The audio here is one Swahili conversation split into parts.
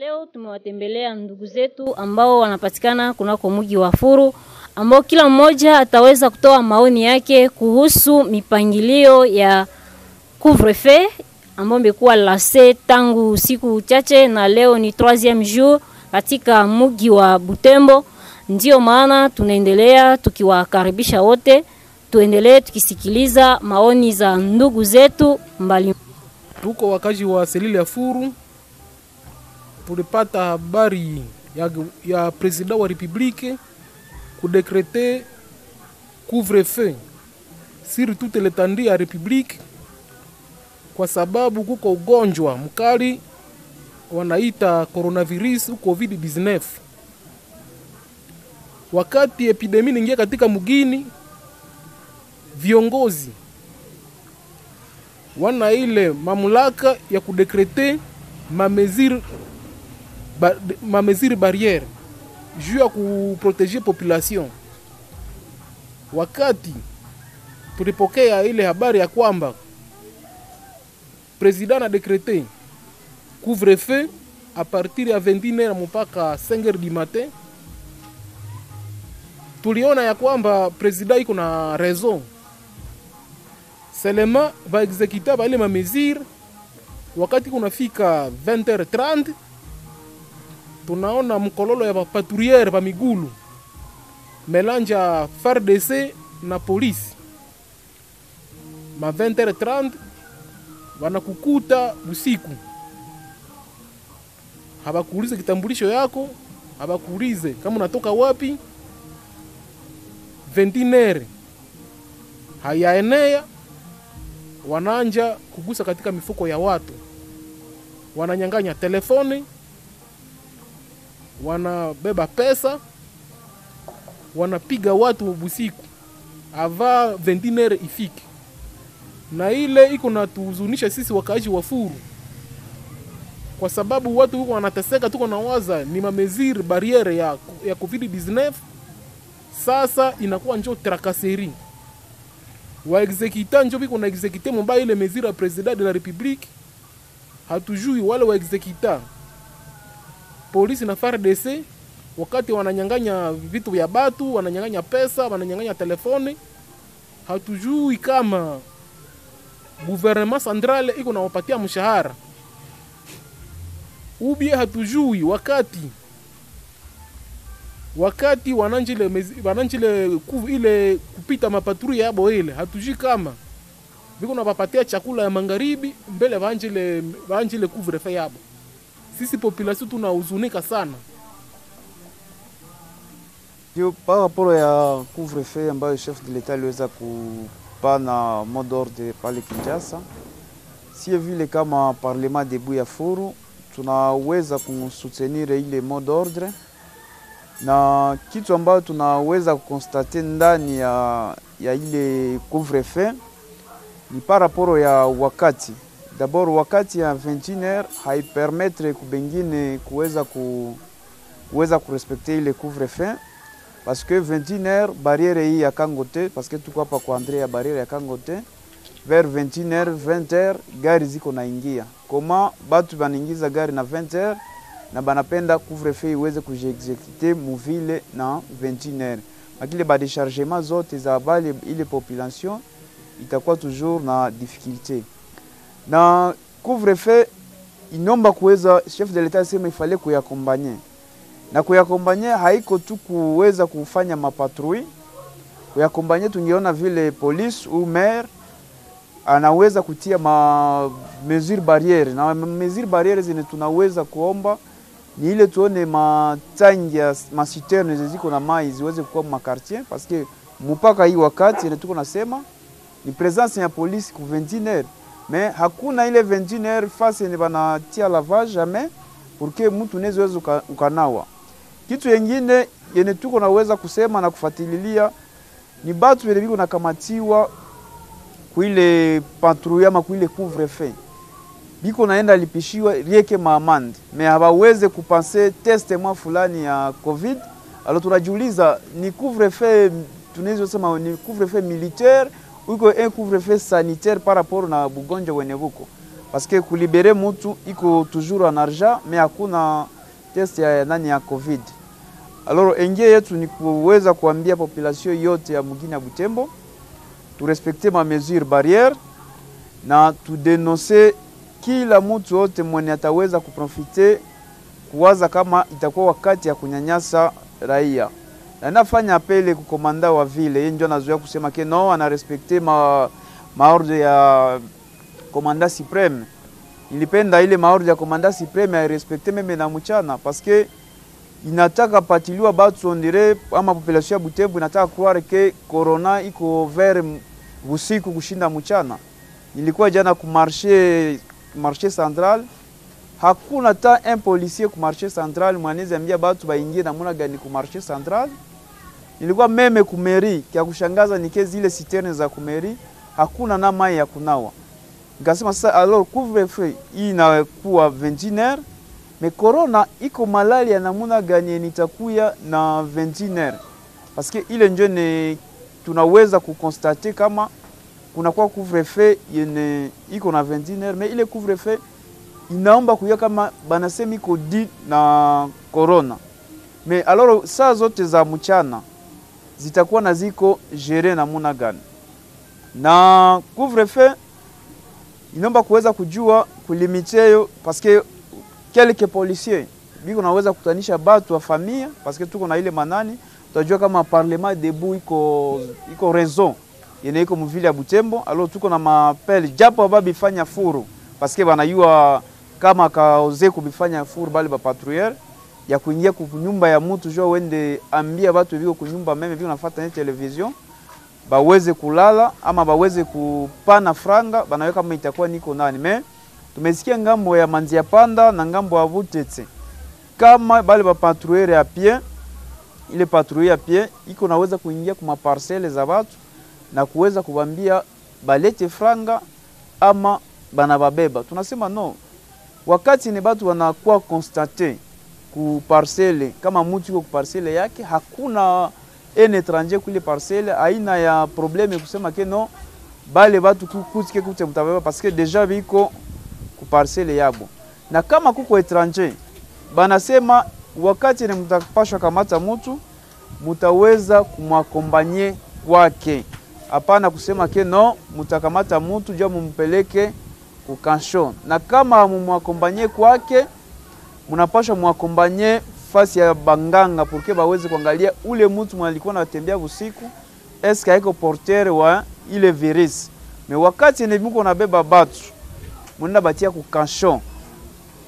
Leo tumewatembelea ndugu zetu ambao wanapatikana kunako mji wa Furu, ambao kila mmoja ataweza kutoa maoni yake kuhusu mipangilio ya couvre-feu ambayo imekuwa lase tangu siku chache, na leo ni troisieme jour katika mji wa Butembo. ndio maana tunaendelea tukiwakaribisha wote, tuendelee tukisikiliza maoni za ndugu zetu mbali. Tuko wakazi wa selili ya Furu, tulipata habari ya, ya president wa republike kudekrete couvre-feu sur toute l'étendue ya republike kwa sababu kuko ugonjwa mkali wanaita coronavirus covid-19. Wakati epidemi ningia katika mugini, viongozi wana ile mamlaka ya kudekrete mameziri ba, mameziri barriere juu ya kuproteje population. Wakati tulipokea ile habari ya kwamba president a dekrete couvre-feu a partir ya 21h mpaka 5h du matin, tuliona ya kwamba president iko na raison selema va exekuta ba ile ma mesure wakati kunafika 20h30 tunaona mkololo ya bapaturiere ba migulu melanja FARDC na polisi ma 20h30 wanakukuta usiku, habakuulize kitambulisho yako, habakuulize kama unatoka wapi. 21h hayaenea, wananja kugusa katika mifuko ya watu, wananyang'anya telefoni, wanabeba pesa, wanapiga watu busiku ava 21h ifike. Na ile iko natuhuzunisha sisi wakaaji wa Furu. Kwa sababu watu huko wanateseka, tuko na waza ni mameziri bariere ya, ya COVID-19. Sasa inakuwa njo trakaseri. Wa exekuta njo biko na exekute mobaya ile meziri ya president de la republique, hatujui wale wa exekuta polisi na FARDC wakati wananyang'anya vitu vya batu, wananyang'anya pesa, wananyang'anya telefoni, hatujui kama gouvernement central iko nawapatia mshahara ubie, hatujui wakati wakati wananjile wananjile ile kupita mapatru yabo ile, hatujui kama viko nawapatia chakula ya magharibi mbele vanjile vanjile couvre-feu yabo. Sisi population tunahuzunika sana ndio par rapport ya couvre-feu ambayo chef de l'etat aliweza kupana mot d'ordre pale Kinshasa. Sie vile kama parlement debu ya Furu tunaweza kusutenir ile mot d'ordre, na kitu ambayo tunaweza kukonstate ndani ya, ya ile couvre-feu ni par rapport ya wakati. D'abord wakati ya 21h haipermetre kubengine kuweza ku, kuweza kurespekte ile couvre fin parce que 21h barriere hii ya Kangote parce que tuko hapa kwa Andre ya barriere ya Kangote vers 21h 20h gari ziko naingia koma batu banaingiza gari na 20h na banapenda couvre-feu iweze kujiexekute muvile na 21h makile ba déchargement zote za bale ile population itakuwa toujours na difficulté na couvre-feu inomba kuweza chef de l'etat sema ifale kuyakombanye. Na kuyakombanye haiko tu kuweza kufanya mapatrui. Kuyakombanye tungeona vile polisi au maire anaweza kutia ma mesure barriere, na mesure barriere zine tunaweza kuomba ni ile tuone matangi ya masiterne ziko na mai ziweze kuwa makartier, parce que mpaka hii wakati ene tuko nasema ni presence ya polisi ku 21h mais hakuna ile 21h fasi yenye banatia lavage jamais pour que mtu nezeweza ukanawa. Kitu yengine yenye tuko naweza kusema na kufatililia ni batu vile biko nakamatiwa kuile patrouille ama kuile couvre-feu biko naenda lipishiwa rieke maamande. Me hawaweze kupanse teste mwa fulani ya covid. Alo tunajiuliza ni couvre-feu tunaweza sema ni couvre-feu militaire uko un couvre-feu sanitaire par rapport na bugonjwa wene buko. Parce que kulibere mutu iko toujours en argent mais hakuna test ya nani ya covid. Alors engie yetu ni kuweza kuambia population yote ya mugini ya Butembo turespekte ma mesure barriere na tudenonse kila mutu yote mwenye ataweza kuprofite kuwaza kama itakuwa wakati ya kunyanyasa raia nafanya apele kukomanda wa vile yeye ndio anazoea kusema ke no anarespekte ma maordre ya komanda supreme Nilipenda ile maordre ya komanda supreme airespekte meme na mchana paske inataka patiliwa batu ondire ama population ya Butembo inataka croire ke corona iko vert usiku kushinda mchana. Nilikuwa jana ku marché central, hakuna ta un policier ku marché central mwanezi ambia batu baingie namuna gani ku marché central. Nilikuwa meme kumeri, kya kushangaza ni kezi ile citerne za kumeri hakuna na mai ya kunawa. Nikasema sasa alors couvre-feu hii inakuwa 21h me corona iko malali ya namuna gani nitakuya na 21h paske ile njo tunaweza kukonstate kama kunakuwa couvre-feu yene iko na 21h me ile couvre-feu inaomba kuya kama banasema iko di na corona me alors saa zote za mchana zitakuwa na ziko gere namuna gani. Na couvre-feu inomba kuweza kujua kulimiteyo paske quelques policiers biko naweza kutanisha batu wa familia paske tuko na ile manani tutajua kama parlement debout iko iko raison yene iko mvile ya Butembo alo tuko na mapele japo babifanya furu paske banayua kama kaoze kubifanya furu bali ba patrouiller ya kuingia ku nyumba ya mtu jo wende ambia batu biko kunyumba meme viko nafuata ni television baweze kulala ama baweze kupana franga banaweka kama itakuwa niko nani. Me tumesikia ng'ambo ya Manzia Panda na ng'ambo ya Vutetse. Kama bale ba patrouille ya pie ile patrouille ya pie iko naweza kuingia kuma parcelle za watu na kuweza kubambia balete franga ama bana babeba. Tunasema no, wakati ni batu wanakuwa constate ku parcelle kama mtu yuko kuparsele yake, hakuna en etranger kule parcelle, aina ya probleme kusema ke no bale batu kukutike kute mutavaba parce que deja biko kuparsele yabo, na kama kuko etranger banasema wakati ni mtapashwa kamata mutu mutaweza kumwakombanye kwake, hapana kusema ke no mutakamata mutu jua mumpeleke kukanshon, na kama mumwakombanye kwake munapashwa mwakombanye fasi ya banganga purke baweze kuangalia ule mtu mwalikuwa alikuwa anatembea usiku eske haiko porteur wa ile virus. Me wakati ni muko nabeba batu munenda batia ku kanchon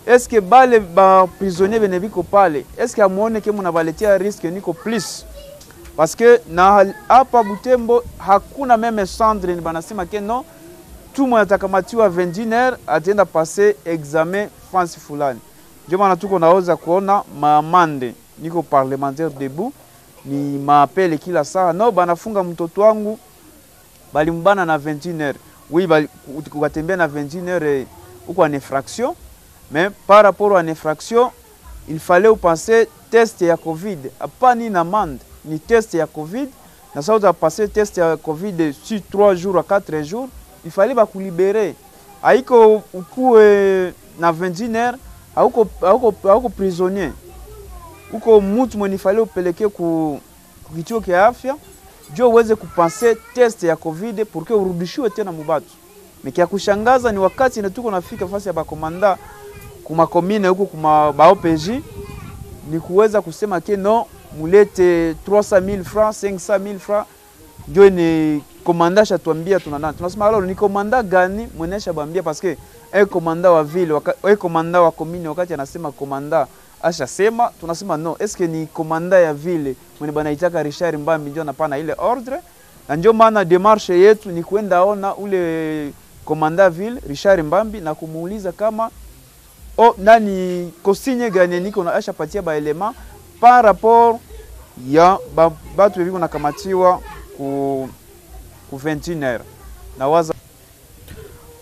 eske bale ba prisonnier bene biko pale eske amuone ke munabaletia riske niko plus que na hapa Butembo hakuna meme centre ni banasema ke no tu mwenye atakamatiwa 21h ataenda pase examen fansi fulani. Ndio maana tuko naweza kuona maamande niko parlementaire debout. Ni maapele kila saa. No banafunga mtoto wangu balimbana na 21h oui bali kukatembea na 21h huko en infraction. Mais par rapport une infraction il fallait upenser test ya covid. Hapa ni amende ni test ya covid. Na sasa utapase test ya covid sur 3 jours à 4 jours. Il fallait bakulibere haiko ukuwe na 21 heures hauko, hauko, hauko prisonnier. Uko mtu mwenye fallait upeleke ku, ku kituo kia afya jo uweze kupanse test ya covid pour que urudishiwe tena mubatu mekia kushangaza ni wakati na tuko nafika fasi ya bakomanda kumakomine huko kuma baopj ni kuweza kusema ke no mulete 300000 francs 500000 francs ndio ni komanda ashatuambia tuna nani, tunasema leo ni komanda gani mwenye bambia? Parce que un komanda wa ville e un komanda wa commune wakati anasema komanda ashasema tunasema no eske ni komanda ya ville mwenye banaitaka Richard Mbambi ndio anapana ile ordre? Na ndio maana demarche yetu ni kwenda ona ule komanda ville Richard Mbambi na kumuuliza kama o nani kosinye gani niko na ashapatia ba element par rapport ya batu ba, batu biko nakamatiwa ku, ku 21 na waza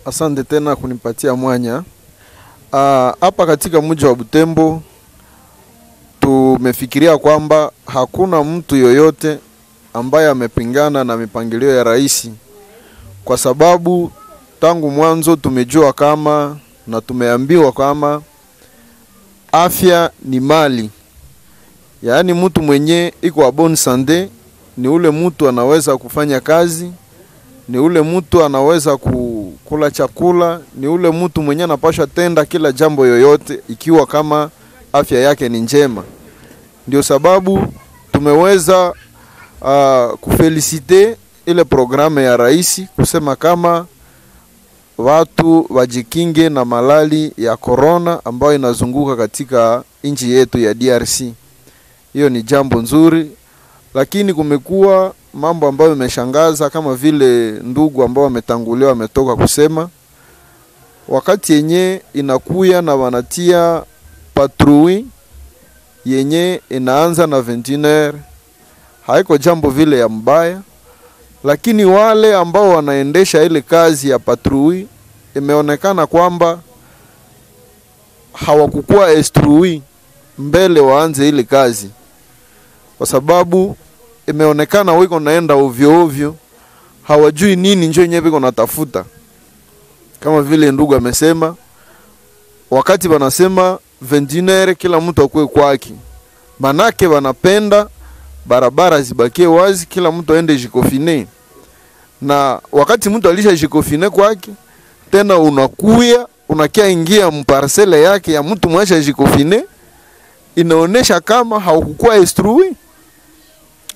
Asante tena kunipatia mwanya. Hapa. Katika mji wa Butembo tumefikiria kwamba hakuna mtu yoyote ambaye amepingana na mipangilio ya rais, kwa sababu tangu mwanzo tumejua kama na tumeambiwa kama afya ni mali, yaani mtu mwenye iko abon sande ni ule mtu anaweza kufanya kazi, ni ule mtu anaweza kukula chakula, ni ule mtu mwenye anapasha tenda kila jambo yoyote ikiwa kama afya yake ni njema. Ndio sababu tumeweza uh, kufelisite ile programe ya rais kusema kama watu wajikinge na malali ya corona ambayo inazunguka katika nchi yetu ya DRC. Hiyo ni jambo nzuri, lakini kumekuwa mambo ambayo imeshangaza kama vile ndugu ambao wametangulia wametoka kusema, wakati yenye inakuya na wanatia patrui yenye inaanza na 21 haiko jambo vile ya mbaya, lakini wale ambao wanaendesha ile kazi ya patrui imeonekana kwamba hawakukuwa estrui mbele waanze ile kazi, kwa sababu imeonekana wiko naenda ovyo ovyo, hawajui nini njo yenyewe viko natafuta. Kama vile ndugu amesema, wakati wanasema 21 kila mtu akuwe kwake, manake wanapenda barabara zibakie wazi, kila mtu aende jikofine. Na wakati mtu alisha jikofine kwake, tena unakuya unakia ingia mparsele yake ya mtu mwasha jikofine, inaonesha kama haukukuwa instrui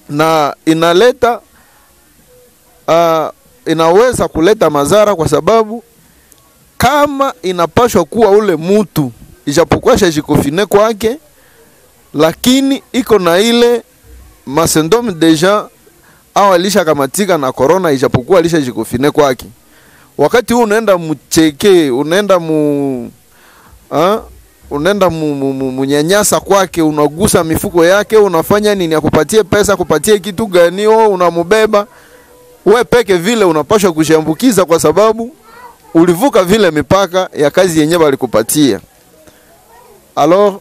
na inaleta uh, inaweza kuleta madhara kwa sababu kama inapashwa kuwa ule mutu ijapokuwa shajikofine kwake, lakini iko na ile masendome deja au alishakamatika na corona, ijapokuwa alishajikofine kwake. Wakati huu unaenda mcheke, unaenda mu ha? Unaenda munyanyasa kwake, unagusa mifuko yake, unafanya nini? Akupatie pesa, akupatie kitu gani? Wewe unamubeba we peke vile, unapashwa kushambukiza kwa sababu ulivuka vile mipaka ya kazi yenyewe walikupatia. Alors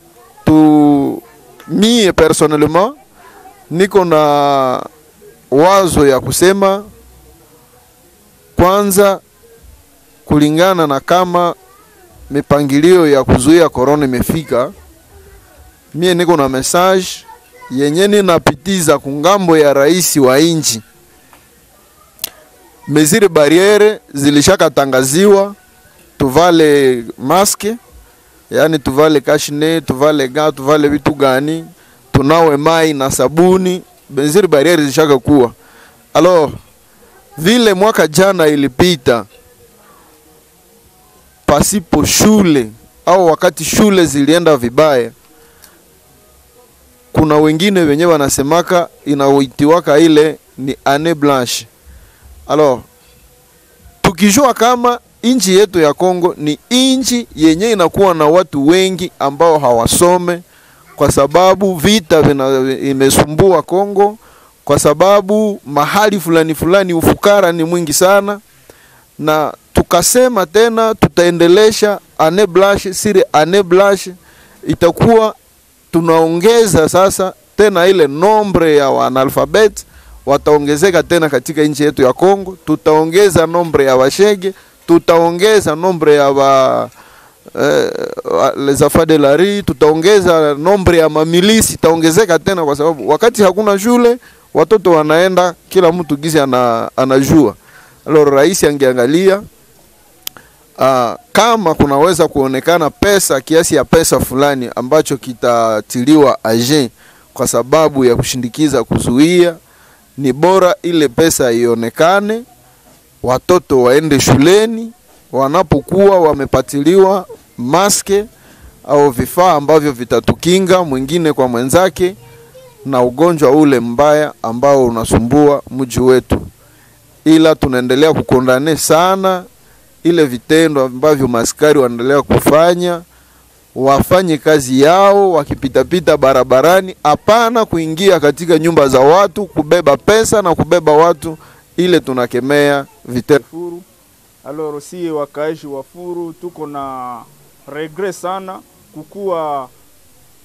tu mie personnellement niko na wazo ya kusema kwanza, kulingana na kama mipangilio ya kuzuia korona imefika, mie niko na message yenye ninapitiza kungambo ya rais wa inchi. Mezire bariere zilishakatangaziwa, tuvale maske, yani tuvale kashne, tuvale ga, tuvale vitu gani, tunawe mai na sabuni. Mezire bariere zilishaka kuwa alors, vile mwaka jana ilipita pasipo shule au wakati shule zilienda vibaya, kuna wengine wenyewe wanasemaka inaoitiwaka ile ni annee blanche. alo tukijua kama nchi yetu ya Kongo ni nchi yenye inakuwa na watu wengi ambao hawasome, kwa sababu vita vina, imesumbua Kongo, kwa sababu mahali fulani fulani ufukara ni mwingi sana na tukasema tena tutaendelesha ane blanche siri ane blanche, itakuwa tunaongeza sasa tena ile nombre ya wanalfabet wataongezeka tena katika nchi yetu ya Kongo. Tutaongeza nombre ya washege, tutaongeza nombre ya wa eh, les de tutaongeza nombre ya mamilisi itaongezeka tena, kwa sababu wakati hakuna shule watoto wanaenda kila mtu gizi ana, anajua. Alors rais angeangalia uh, kama kunaweza kuonekana pesa kiasi ya pesa fulani ambacho kitatiliwa aje kwa sababu ya kushindikiza kuzuia, ni bora ile pesa ionekane, watoto waende shuleni wanapokuwa wamepatiliwa maske au vifaa ambavyo vitatukinga mwingine kwa mwenzake na ugonjwa ule mbaya ambao unasumbua mji wetu, ila tunaendelea kukondane sana ile vitendo ambavyo maskari wanaendelea kufanya. Wafanye kazi yao wakipitapita barabarani, hapana kuingia katika nyumba za watu kubeba pesa na kubeba watu. Ile tunakemea vitendo Furu. Alors si wakaishi wa Furu tuko na regret sana kukuwa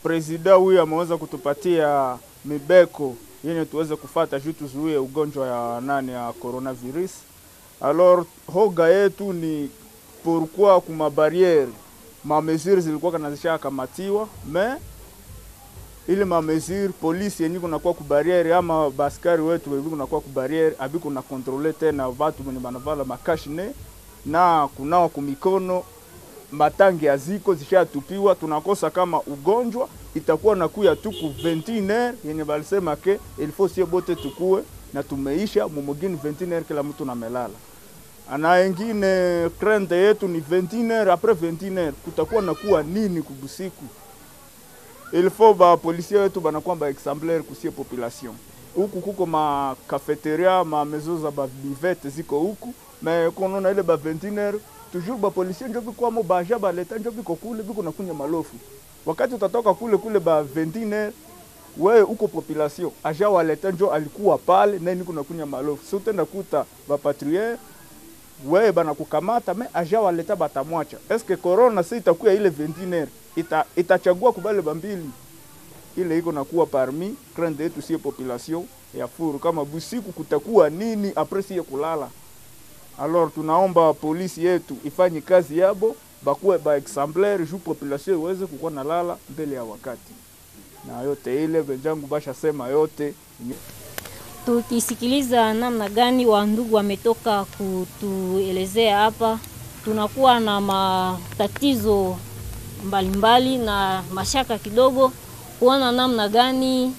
presida huyu ameweza kutupatia mibeko yenye tuweze kufata juu tuzuie ugonjwa ya nani ya coronavirus. Alors hoga yetu ni pourquoi kuma barriere ma mesure zilikuwa kanazisha kamatiwa me ile ma mesure polisi yenye kunakuwa ku barriere ama baskari wetu wenye kunakuwa ku barriere abi kuna kontrole tena watu mwenye banavala makashine na kunawa kumikono matangi aziko zishatupiwa, tunakosa kama ugonjwa itakuwa nakuya tu ku 21h yenye balisema ke il faut sie bote tukue na tumeisha mumugini 21h kila mtu namelala na ingine krente yetu ni 21h apres 21h kutakuwa nakuwa nini kubusiku. Il faut ba policier wetu banakuwa ba exemplaire kusie population. Huku kuko ma cafeteria ma maison za ba bivete ziko huku me konaona ile ba 21h toujours ba policier njo bikwamo baja baleta njo biko kule biko nakunya malofu. Wakati utatoka kule kule ba 21h wewe uko population. Aja waleta njo alikuwa pale na niko nakunya malofu. So tenda kuta ba patrouille wewe bana kukamata me aja waleta batamwacha. Eske corona si itakuwa ile 21h ita, itachagua kubale bambili ile iko nakuwa parmi crainte yetu sie population ya furu. Kama busiku kutakuwa nini apres sie kulala alors tunaomba polisi yetu ifanye kazi yabo bakuwe ba exemplaire juu population iweze kukuwa nalala mbele ya wakati. Na yote ile venjangu basha sema yote. Tukisikiliza namna gani wa ndugu wametoka kutuelezea hapa, tunakuwa na matatizo mbalimbali mbali na mashaka kidogo kuona namna gani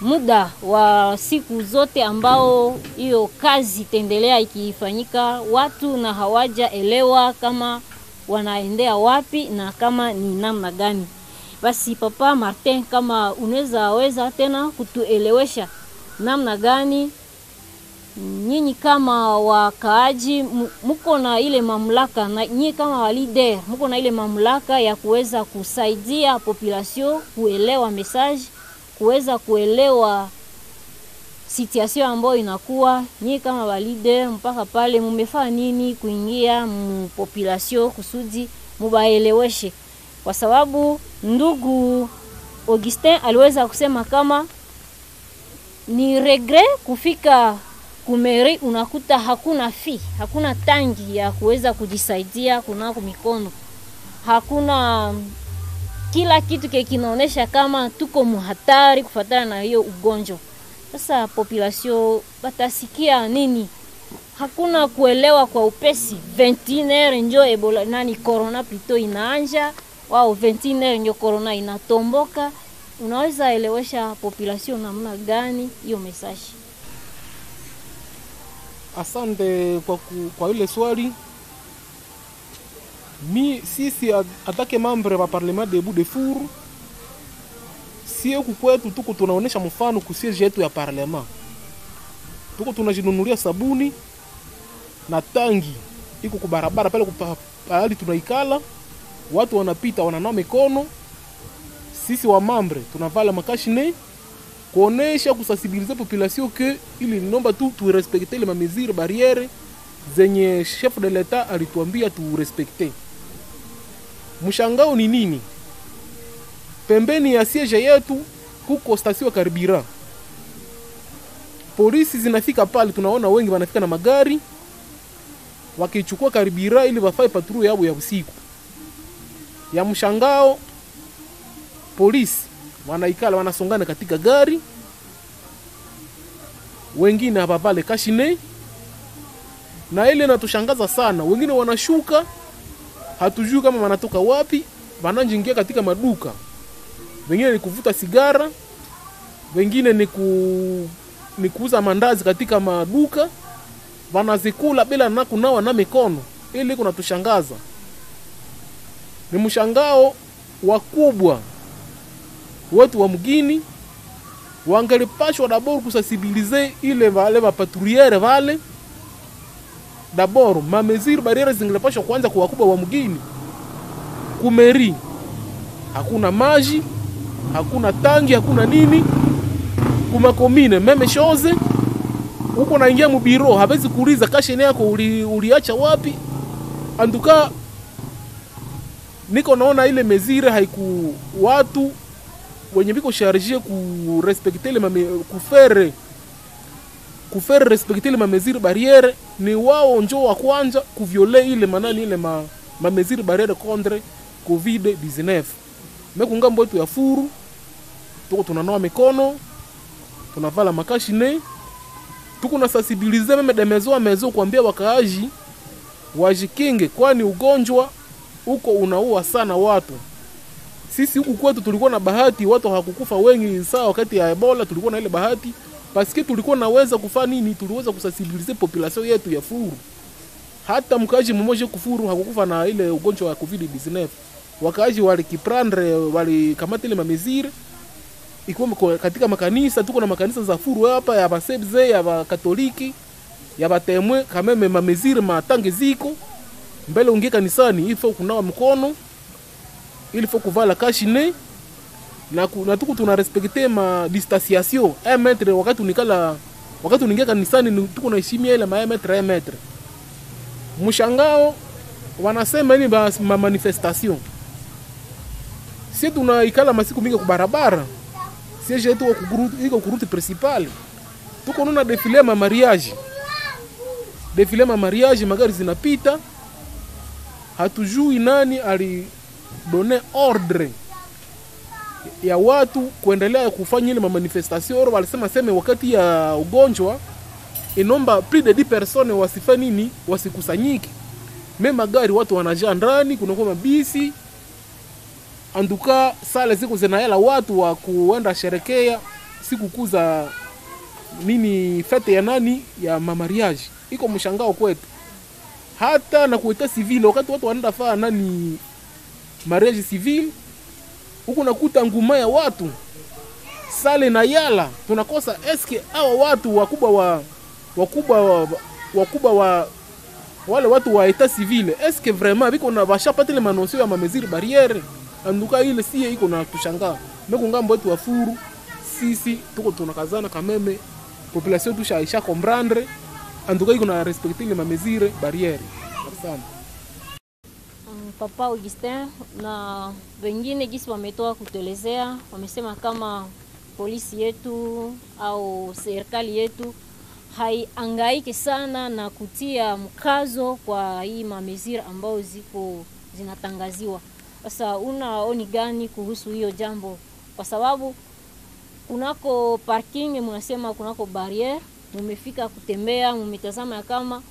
muda wa siku zote ambao hiyo kazi itaendelea ikifanyika, watu na hawajaelewa kama wanaendea wapi na kama ni namna gani. Basi Papa Martin, kama unaweza weza tena kutuelewesha namna gani nyinyi kama wakaaji mko na ile mamlaka na nyinyi kama wa leader muko na ile mamlaka ya kuweza kusaidia population kuelewa message, kuweza kuelewa situation ambayo inakuwa. Nyinyi kama walide mpaka pale mumefaa nini kuingia mupopulation kusudi mubaeleweshe, kwa sababu ndugu Augustin aliweza kusema kama ni regret kufika kumeri, unakuta hakuna fi, hakuna tangi ya kuweza kujisaidia kunako mikono, hakuna kila kitu ke kinaonesha kama tuko muhatari kufatana na hiyo ugonjwa. Sasa population batasikia nini? Hakuna kuelewa kwa upesi. 21 njo ebola nani corona pito inaanja wao 21 njo corona inatomboka. Unaweza elewesha population namna gani hiyo message? Asante kwa, ku, kwa ile swali. Mi sisi atake mambre wa parlement debu de Furu, sie kukwetu kwetu tuko tunaonesha mfano kusiege yetu ya parlement, tuko tunajinunulia sabuni na tangi iko kubarabara pale pahali tunaikala, watu wanapita wananawa mikono. Sisi wa mambre tunavala makashine kuonesha kusensibiliser population ke ili nomba tu turespekte ile mamesure barriere zenye chef de l'etat alituambia turespekte. Mshangao ni nini? Pembeni ya siege yetu huko stasio karibira, polisi zinafika pale, tunaona wengi wanafika na magari wakichukua karibira ili wafae patrui yao ya usiku. Ya mshangao, polisi wanaikala wanasongana katika gari, wengine hapa pale kashine, na ile inatushangaza sana. Wengine wanashuka, hatujui kama wanatoka wapi, wananjingia katika maduka, wengine ni kuvuta sigara, wengine ni, ku, ni kuuza mandazi katika maduka, wanazikula bila na kunawa na mikono. Ili kunatushangaza, ni mshangao wakubwa wetu wa mgini. Wangelipashwa dabor kusasibilize ile vale vapatrouillere vale dabord mameziri barriere zingelipashwa kwanza kwa wakubwa wa mgini. Kumeri hakuna maji hakuna tangi hakuna nini. Kumakomine meme shoze huko naingia mubiro hawezi kuuliza kashene yako uli, uliacha wapi. Anduka niko naona ile mezire haiku watu wenye biko sharjie kurespekte ile kufere kufere respecte ile mamesure barriere ni wao njo wa kwanza kuviole ile manani ile ma, mamesure barriere contre covid 19 mekungambo yetu ya furu tuko tunanoa mikono tunavala makashine tuko na sensibilize meme de maison a maison kuambia wakaaji wajikinge, kwani ugonjwa uko unaua sana watu. Sisi huku kwetu tulikuwa na bahati, watu hawakukufa wengi sawa. Wakati ya Ebola tulikuwa na ile bahati paske tulikuwa naweza kufanya nini, tuliweza kusensibilize population yetu ya Furu. Hata mkaji mmoja kufuru hakukufa na ile ugonjwa wa covid 19. Wakaji walikiprandre walikamata ile mamezire ikiwa katika makanisa, tuko na makanisa za Furu hapa ya basebze ya bakatoliki ya batemwe kameme mamezire matange ziko mbele ungie kanisani ifo kunawa mkono ilifo kuvala kuvala kashine na, na tuku tuna respekte ma distanciation. 1 metre wakati unikala wakati uningia kanisani tuku tuko na heshimia ile ma 1 metre 1 metre mshangao wanasema ni ma manifestation. Si tunaikala masiku mingi kwa barabara siege yetu iko kuruti principal tuko nuna defile ma mariage. Defile ma mariage magari zinapita. Hatujui nani alidone ordre ya watu kuendelea kufanya ile mamanifestation oro walisema seme wakati ya ugonjwa inomba plus de 10 personnes wasifa nini? Wasikusanyike. Me magari watu wanajaa ndani kuna kwa mabisi anduka sale siku zinaela watu wa kuenda sherekea siku kuza nini fete ya nani? Ya mamariage iko mshangao kwetu. Hata na kuita civil wakati watu wanaenda faa nani mariage civil huku nakuta nguma ya watu sale na yala. Tunakosa eske hawa watu wakubwa wa wakubwa wa, wakubwa wa wale watu wa etat civil eske vraiment biko na bashapatile manonsio ya mameziri barriere. Anduka ile sie iko na tushangaa meko ng'ambo wetu wa furu sisi tuko tunakazana kameme. Population tusha isha comprendre. Anduka iko na respecter ile mamezire barriere. Sana Papa Augustin na wengine gisi wametoa kutelezea wamesema kama polisi yetu au serikali yetu haiangaike sana na kutia mkazo kwa hii mamezira ambayo ziko zinatangaziwa. Sasa unaoni gani kuhusu hiyo jambo? Kwa sababu kunako parking mnasema kunako barriere, mumefika kutembea, mumetazama ya kama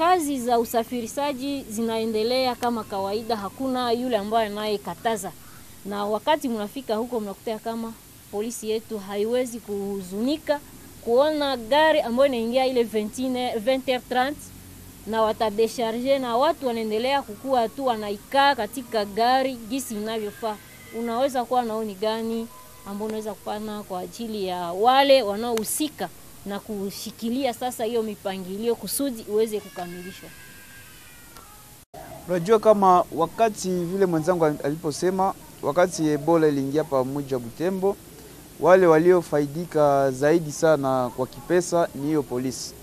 kazi za usafirishaji zinaendelea kama kawaida, hakuna yule ambaye anayekataza. Na wakati mnafika huko, mnakuta kama polisi yetu haiwezi kuhuzunika kuona gari ambayo inaingia ile 20 20h30 na watadesharge na watu wanaendelea kukua tu wanaikaa katika gari gisi inavyofaa. Unaweza kuwa naoni gani ambao unaweza kupana kwa ajili ya wale wanaohusika na kushikilia sasa hiyo mipangilio kusudi iweze kukamilishwa. Unajua kama wakati vile mwenzangu aliposema, wakati Ebola iliingia pa mji wa Butembo, wale waliofaidika zaidi sana kwa kipesa ni hiyo polisi,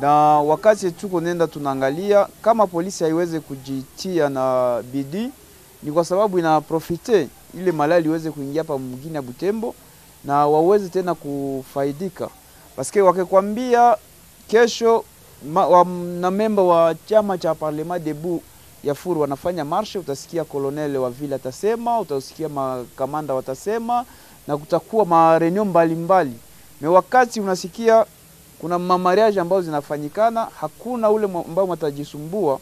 na wakati tuko nenda tunaangalia kama polisi haiweze kujitia na bidii, ni kwa sababu ina profite ile malali iweze kuingia pa mgini ya Butembo na waweze tena kufaidika, paske wakikwambia kesho ma, wa, na memba wa chama cha Parlement Debout ya Furu wanafanya marshe, utasikia kolonele wa vile atasema, utasikia makamanda watasema, na kutakuwa marenio mbalimbali. Me wakati unasikia kuna mamariaji ambazo zinafanyikana, hakuna ule ambao matajisumbua.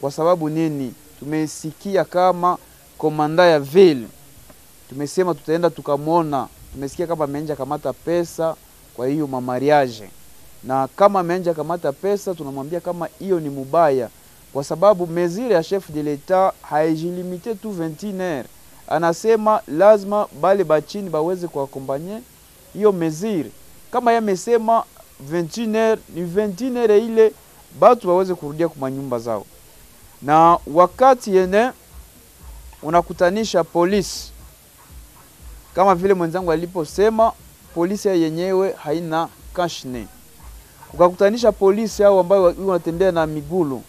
Kwa sababu nini? Tumesikia kama komanda ya ville, tumesema tutaenda tukamwona, tumesikia kama amenja kamata pesa kwa hiyo mamariage, na kama ameanja kamata pesa, tunamwambia kama hiyo ni mubaya kwa sababu mesure ya chef de l'etat haijilimite tu 21 heures, anasema lazima bale bachini baweze kuakompanye hiyo mesure. Kama yamesema 21 heures, ni 21 heures ile batu baweze kurudia kwa zao, na wakati yene unakutanisha polisi kama vile mwenzangu aliposema, polisi ya yenyewe haina kashne, ukakutanisha polisi hao ambao wanatembea na migulu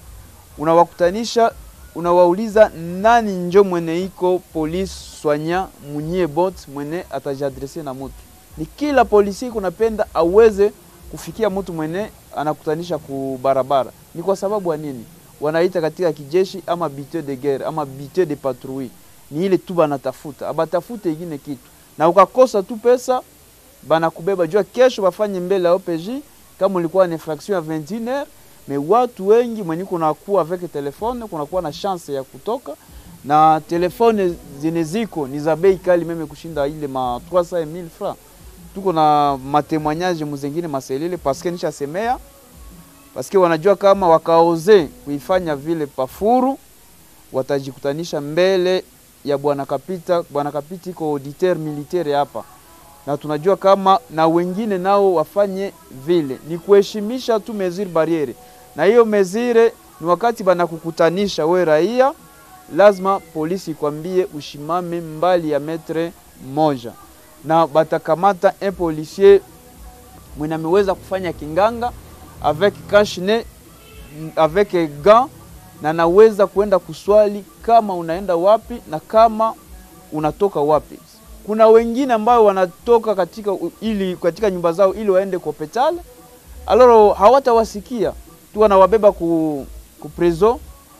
unawakutanisha unawauliza nani njo mwene iko polisi swanya munye bot mwene atajadrese na mutu. Ni kila polisi kunapenda aweze kufikia mtu mwene anakutanisha ku barabara. Ni kwa sababu ya nini? Wanaita katika kijeshi ama bite de guerre ama bite de patrouille, ni ile tu banatafuta, abatafute ingine kitu, na ukakosa tu pesa banakubeba jua kesho bafanye mbele ya OPJ kama ulikuwa ni fraction ya 21h. Me watu wengi mwenye kunakuwa avec telefone kunakuwa na chance ya kutoka na telefone zine ziko ni za bei kali meme kushinda ile ma 300,000 francs. Tuko na matemoignage muzengine maselile paske nishasemea paske wanajua kama wakaoze kuifanya vile pafuru watajikutanisha mbele ya bwana Kapita. Bwana Kapita iko auditeur militaire hapa, na tunajua kama na wengine nao wafanye vile, ni kuheshimisha tu mesure bariere na hiyo mezire ni wakati banakukutanisha we raia, lazima polisi ikwambie ushimame mbali ya metre moja, na batakamata un policier mwenye ameweza kufanya kinganga avec cache-nez avec gant na naweza kuenda kuswali kama unaenda wapi na kama unatoka wapi. Kuna wengine ambao wanatoka katika, ili, katika nyumba zao ili waende kwa hospitali, aloro hawatawasikia. Tu, wanawabeba ku, ku prison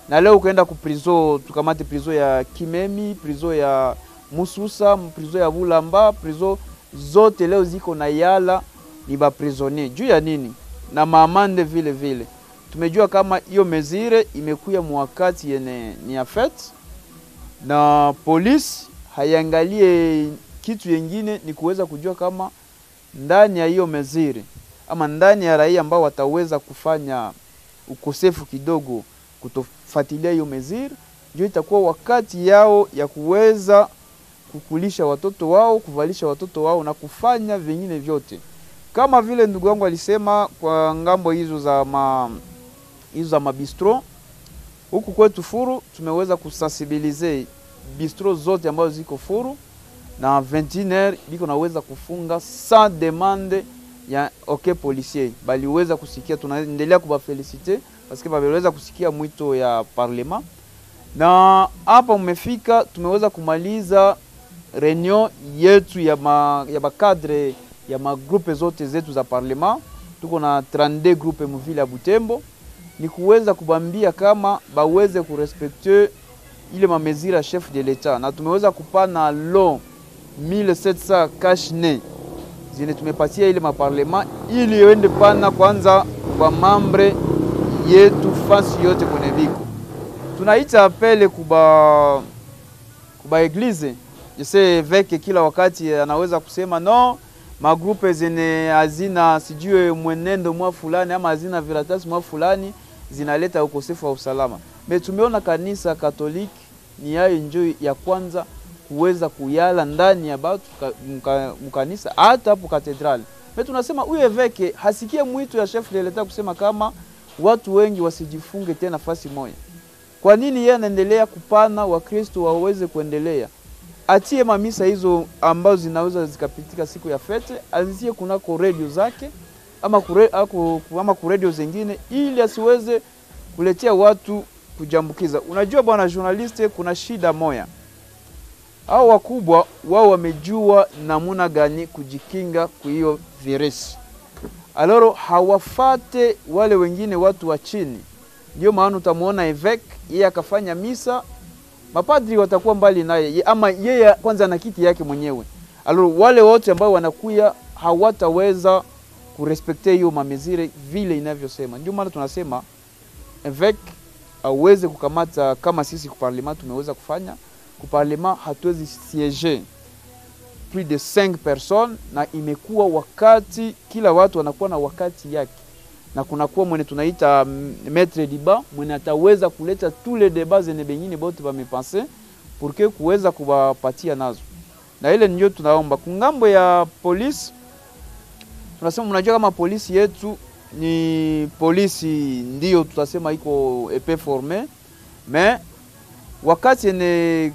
na leo ukaenda ku prison, tukamate prizo ya Kimemi, prizo ya Mususa, prizo ya Bulamba, prizo zote leo ziko na yala ni ba prisonnier juu ya nini? Na maamande vile vile. Tumejua kama hiyo mezire imekuya mwakati yene ni afet na polisi haiangalie kitu yengine, ni kuweza kujua kama ndani ya hiyo meziri ama ndani ya raia ambao wataweza kufanya ukosefu kidogo kutofuatilia hiyo meziri, ndio itakuwa wakati yao ya kuweza kukulisha watoto wao, kuvalisha watoto wao na kufanya vingine vyote, kama vile ndugu yangu alisema kwa ng'ambo hizo za ma hizo za mabistro huku kwetu Furu tumeweza kusensibilize bistro zote ambazo ziko Furu na 21h biko naweza kufunga sans demande ya ok policier, baliweza kusikia, tunaendelea kubafelicite paske baliweza kusikia mwito ya parlema, na hapa mmefika, tumeweza kumaliza reunion yetu ya ma, ya bakadre ya magrupe zote zetu za parlema. Tuko na 32 grupe muvile ya Butembo. Ni kuweza kubambia kama baweze kurespekte ile mamezira chef de l'etat, na tumeweza kupana lo 1700 cash ne zine tumepatia ile maparlema ili iende pana kwanza kwa mambre yetu fasi yote kwenye viko. Tunaita apele kuba kuba eglize jese veke, kila wakati anaweza kusema no magrupe zene hazina sijue mwenendo mwa fulani ama hazina viratasi mwa fulani zinaleta ukosefu wa usalama. Me tumeona kanisa Katoliki ni yayo njo ya kwanza kuweza kuyala ndani ya batu mkanisa hata hapo katedrali. Me tunasema huyo eveke hasikie mwito ya chef de l'etat kusema kama watu wengi wasijifunge tena fasi moja. Kwa nini yeye anaendelea kupana Wakristo waweze kuendelea? Atie mamisa hizo ambazo zinaweza zikapitika siku ya fete, azie kunako redio zake ama kure, ama kuredio zingine ili asiweze kuletea watu kujambukiza. Unajua bwana journaliste, kuna shida moya, hao wakubwa wao wamejua namuna gani kujikinga kwa hiyo virusi, aloro hawafate wale wengine watu wa chini. Ndio maana utamwona evek yeye akafanya misa, mapadri watakuwa mbali naye, ama yeye kwanza na kiti yake mwenyewe. Aloro wale wote ambao wanakuya hawataweza kurespekte hiyo mamezire vile inavyosema. Ndio maana tunasema evek aweze kukamata kama sisi kuparlema tumeweza kufanya. Kuparlema, hatuwezi siege plus de 5 personnes, na imekuwa wakati kila watu wanakuwa na wakati yake, na kunakuwa mwene tunaita maître diba mwene ataweza kuleta tous les débats zene bengine bote bamepense pour que kuweza kubapatia nazo, na ile ndio tunaomba. Kungambo ya polisi tunasema mnajua kama polisi yetu ni polisi ndio tutasema iko epe forme me wakati ene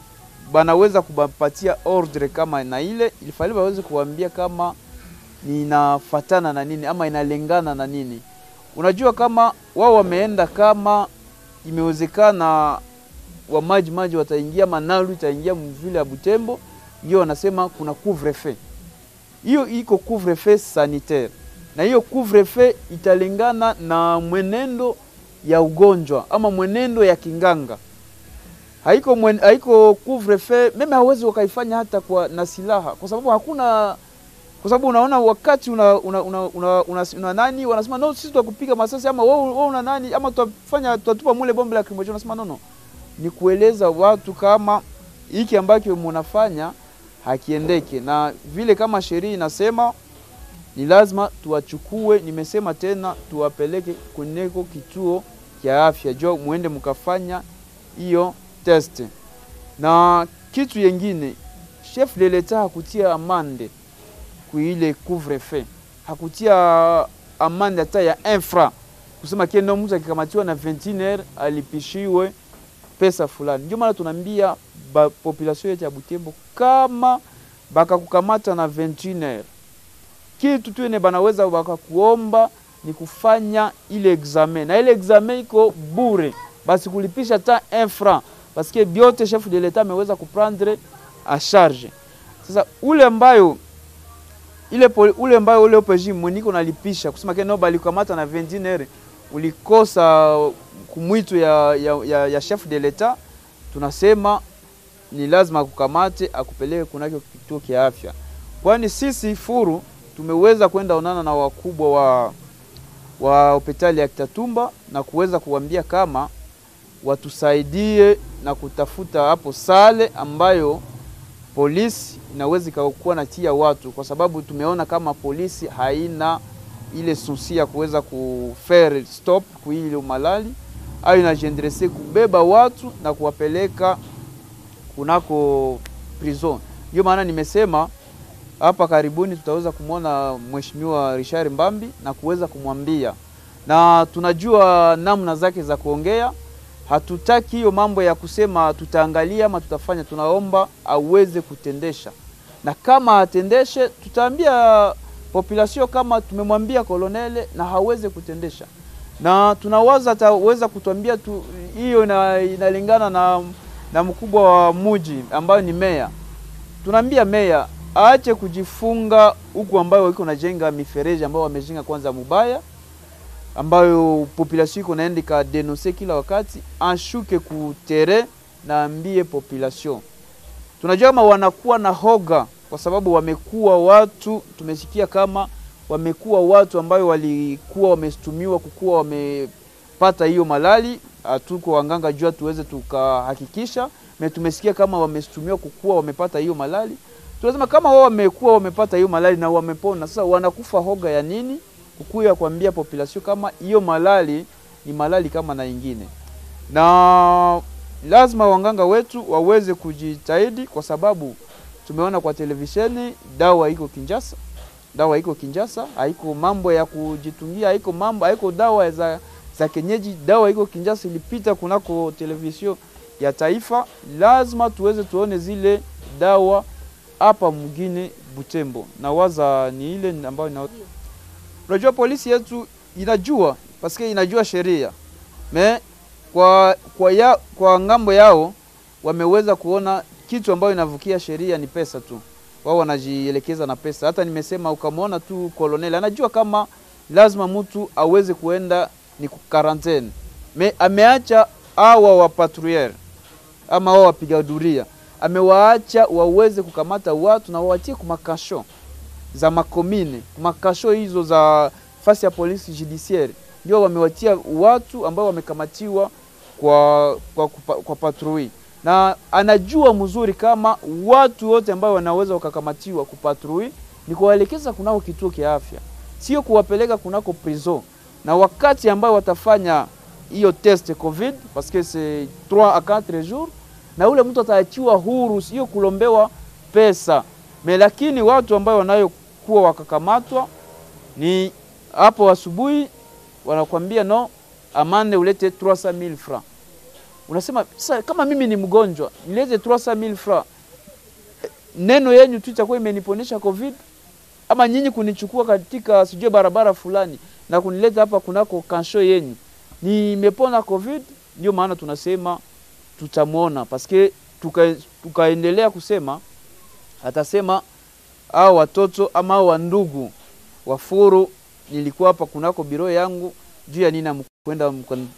banaweza kubapatia ordre kama na ile ilifali baweze kuambia kama ninafatana na nini ama inalengana na nini. Unajua kama wao wameenda kama imewezekana wa maji maji wataingia manalu itaingia mvile ya Butembo, hiyo wanasema kuna couvre feu hiyo iko couvre feu sanitaire na hiyo couvre-feu italingana na mwenendo ya ugonjwa ama mwenendo ya kinganga. Haiko mwen, haiko couvre-feu meme hawezi wakaifanya hata kwa na silaha, kwa sababu hakuna kwa sababu unaona wakati una, una, una, una, una, una nani wanasema no, sisi tutakupiga masasi ama wewe wewe una nani ama tutafanya tutatupa mule bombe la kimojo, Unasema no, no, ni kueleza watu kama hiki ambacho mnafanya hakiendeke, na vile kama sheria inasema ni lazima tuwachukue. Nimesema tena tuwapeleke kweneko kituo cha afya, jo muende mkafanya hiyo test. Na kitu yengine, chef de l'etat hakutia amande kuile couvre-feu, hakutia amande hata ya infra kusema kendo mtu akikamatiwa na 21 alipishiwe pesa fulani. Ndio maana tunaambia population yetu ya Butembo kama bakakukamata na 21 kitu tu ene banaweza wakakuomba ni kufanya ile examen, na ile examen iko bure, basi kulipisha ta infra parce que biote chef de l'etat ameweza kuprendre a charge. Sasa ule ambayo ile poli, ule ambayo ule OPJ mweniko nalipisha kusema keno balikamata na 21 heure ulikosa kumwito ya, ya, ya, ya chef de l'etat, tunasema ni lazima akukamate akupeleke kunako kituo kia afya, kwani sisi furu tumeweza kwenda onana na wakubwa wa wa hospitali ya Kitatumba na kuweza kuwambia kama watusaidie na kutafuta hapo sale ambayo polisi inaweza ikakuwa natia watu, kwa sababu tumeona kama polisi haina ile susi ya kuweza kufaire stop kuili umalali au inajiendrese kubeba watu na kuwapeleka kunako prison. Ndio maana nimesema hapa karibuni tutaweza kumwona Mheshimiwa rishari Mbambi na kuweza kumwambia, na tunajua namna zake za kuongea. Hatutaki hiyo mambo ya kusema tutaangalia ama tutafanya, tunaomba aweze kutendesha, na kama atendeshe, tutaambia population kama tumemwambia kolonele na haweze kutendesha, na tunawaza ataweza kutuambia tu, hiyo ina, inalingana na, na mkubwa wa muji ambayo ni meya. Tunaambia meya aache kujifunga huku ambayo iko najenga mifereji ambayo wamejenga kwanza mubaya, ambayo population iko naenda ikadenonse kila wakati, ashuke kutere na ambie population. Tunajua kama wanakuwa na hoga kwa sababu wamekuwa watu, tumesikia kama wamekuwa watu ambayo walikuwa wamestumiwa kukuwa wamepata hiyo malali. Hatuko wanganga jua tuweze tukahakikisha, me tumesikia kama wamestumiwa kukuwa wamepata hiyo malali tunasema kama wao wamekuwa wamepata hiyo malali na wamepona, sasa wanakufa hoga ya nini? Kukuya kuambia population kama hiyo malali ni malali kama na ingine, na lazima wanganga wetu waweze kujitahidi, kwa sababu tumeona kwa televisheni dawa iko Kinjasa, dawa iko Kinjasa, haiko mambo ya kujitungia, haiko mambo, haiko dawa za, za kenyeji, dawa iko Kinjasa, ilipita kunako televisio ya taifa. Lazima tuweze tuone zile dawa hapa mgine Butembo. Na waza ni ile ambayo ina... unajua polisi yetu inajua paske inajua sheria. Me kwa, kwa, ya, kwa ng'ambo yao wameweza kuona kitu ambayo inavukia sheria ni pesa tu, wao wanajielekeza na pesa. Hata nimesema ukamwona tu koloneli anajua kama lazima mtu aweze kuenda ni kukarantene, me ameacha awa wa patrouille ama wao wapiga duria amewaacha waweze kukamata watu na wawatie kumakasho za makomine, makasho hizo za fasi ya polisi judiciaire, ndio wamewatia watu ambao wamekamatiwa kwa, kwa, kwa, kwa patrui, na anajua mzuri kama watu wote ambao wanaweza wakakamatiwa kupatrui ni kuwaelekeza kunako kituo kia afya, sio kuwapeleka kunako prison, na wakati ambao watafanya hiyo test covid parce que c'est 3 à 4 jours na ule mtu ataachiwa huru, sio kulombewa pesa me. Lakini watu ambao wanayokuwa wakakamatwa ni hapo asubuhi wanakwambia no, amande ulete 300000 francs. Unasema sasa, kama mimi ni mgonjwa nilete 300000 francs, neno yenyu tu itakuwa imeniponesha covid, ama nyinyi kunichukua katika sijue barabara fulani na kunileta hapa kunako kansho yenyu nimepona covid? Ndio maana tunasema tutamwona paske tukaendelea tuka kusema atasema au watoto ama au wandugu wafuru nilikuwa hapa kunako biro yangu juu ya nini amkwenda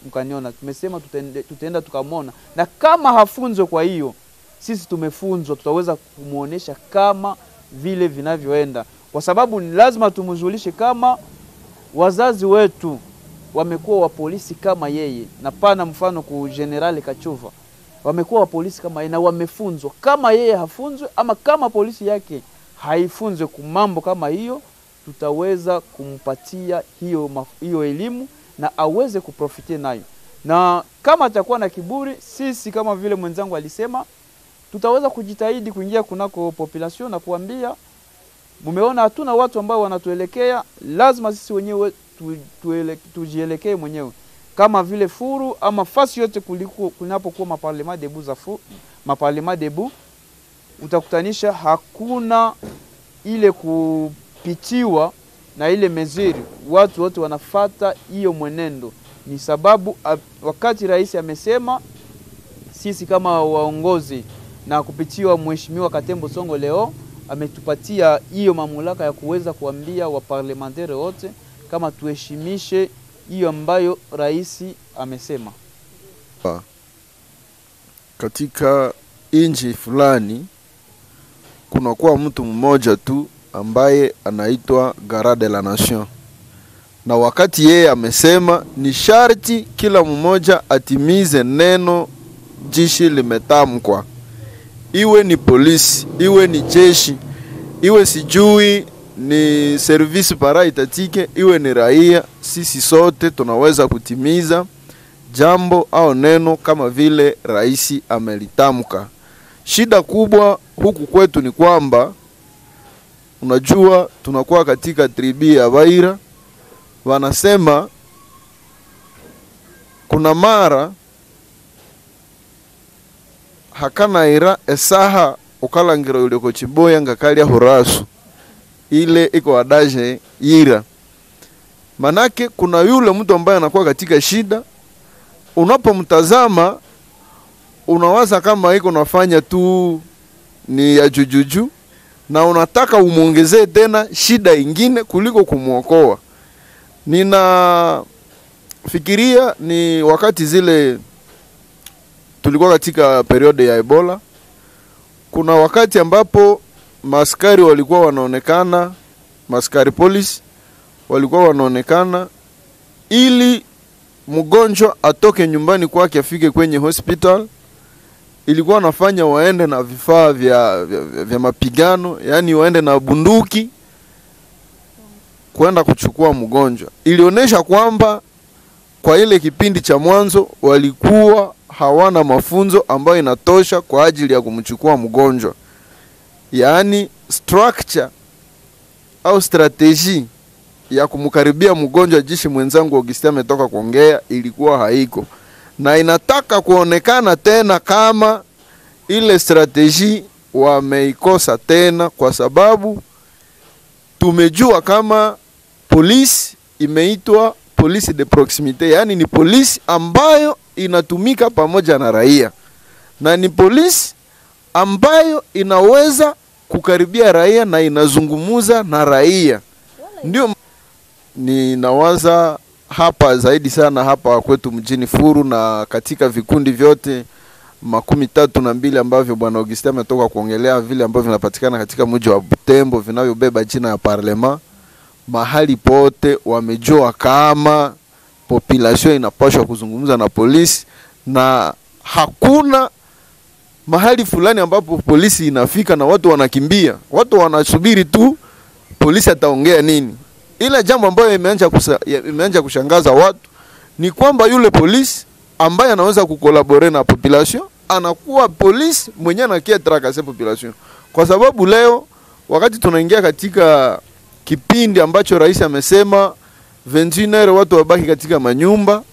mkaniona. Tumesema tutaenda tukamwona, na kama hafunzwe, kwa hiyo sisi tumefunzwa, tutaweza kumwonyesha kama vile vinavyoenda, kwa sababu ni lazima tumjulishe kama wazazi wetu wamekuwa wa polisi kama yeye, na pana mfano ku generali Kachuva wamekuwa wa polisi kama yeye na wamefunzwa. Kama yeye hafunzwe ama kama polisi yake haifunzwe kumambo kama hiyo, tutaweza kumpatia hiyo, hiyo elimu na aweze kuprofitie nayo, na kama atakuwa na kiburi, sisi kama vile mwenzangu alisema, tutaweza kujitahidi kuingia kunako population na kuambia mumeona hatuna watu ambao wanatuelekea, lazima sisi wenyewe tujielekee mwenyewe kama vile furu ama fasi yote kuliko kunapokuwa maparlema debu za fu, maparlema debu utakutanisha hakuna ile kupitiwa na ile meziri, watu wote wanafata hiyo mwenendo. Ni sababu wakati rais amesema sisi kama waongozi na kupitiwa mheshimiwa Katembo Songo leo ametupatia hiyo mamlaka ya kuweza kuambia waparlementere wote kama tuheshimishe hiyo ambayo rais amesema. katika nchi fulani kunakuwa mtu mmoja tu ambaye anaitwa Gara de la Nation, na wakati yeye amesema ni sharti kila mmoja atimize neno jishi limetamkwa, iwe ni polisi, iwe ni jeshi, iwe sijui ni service paraitatike, iwe ni raia, sisi sote tunaweza kutimiza jambo au neno kama vile rais amelitamka. Shida kubwa huku kwetu ni kwamba unajua, tunakuwa katika tribi ya Baira, wanasema kuna mara hakanaira esaha ukalangira uliko chiboya ngakalia hurasu ile iko adaje ira manake kuna yule mtu ambaye anakuwa katika shida. Unapomtazama unawaza kama iko nafanya tu ni ya jujuju na unataka umwongezee tena shida ingine kuliko kumwokoa. Ninafikiria ni wakati zile tulikuwa katika periode ya Ebola, kuna wakati ambapo maaskari walikuwa wanaonekana, maskari polisi walikuwa wanaonekana ili mgonjwa atoke nyumbani kwake afike kwenye hospital, ilikuwa wanafanya waende na vifaa vya, vya, vya, vya mapigano, yaani waende na bunduki kwenda kuchukua mgonjwa. Ilionyesha kwamba kwa ile kipindi cha mwanzo walikuwa hawana mafunzo ambayo inatosha kwa ajili ya kumchukua mgonjwa, yaani structure au strateji ya kumkaribia mgonjwa, jishi mwenzangu Augustin ametoka kuongea, ilikuwa haiko. Na inataka kuonekana tena kama ile strateji wameikosa tena, kwa sababu tumejua kama polisi imeitwa polisi de proximite, yaani ni polisi ambayo inatumika pamoja na raia. Na ni polisi ambayo inaweza kukaribia raia na inazungumuza na raia. Ndio ninawaza hapa zaidi sana hapa kwetu mjini Furu na katika vikundi vyote makumi tatu na mbili ambavyo bwana Augustin ametoka kuongelea vile ambavyo vinapatikana katika mji wa Butembo vinavyobeba jina ya parlema, mahali pote wamejua kama population inapaswa kuzungumza na polisi, na hakuna mahali fulani ambapo polisi inafika na watu wanakimbia, watu wanasubiri tu polisi ataongea nini. Ila jambo ambayo imeanza kusa, imeanza kushangaza watu ni kwamba yule polisi ambaye anaweza kukolabore na population anakuwa polisi mwenye anakia trakase population, kwa sababu leo wakati tunaingia katika kipindi ambacho rais amesema 21 watu wabaki katika manyumba,